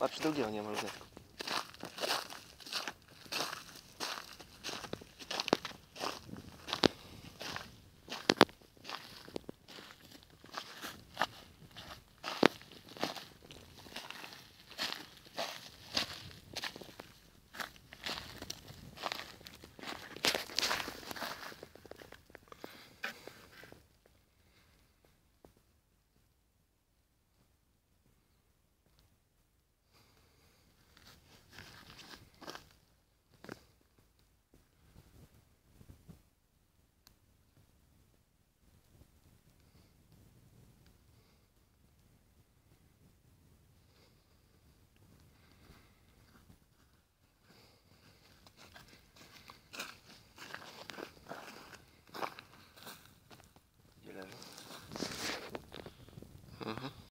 Patrz, drugiego nie ma luzetku.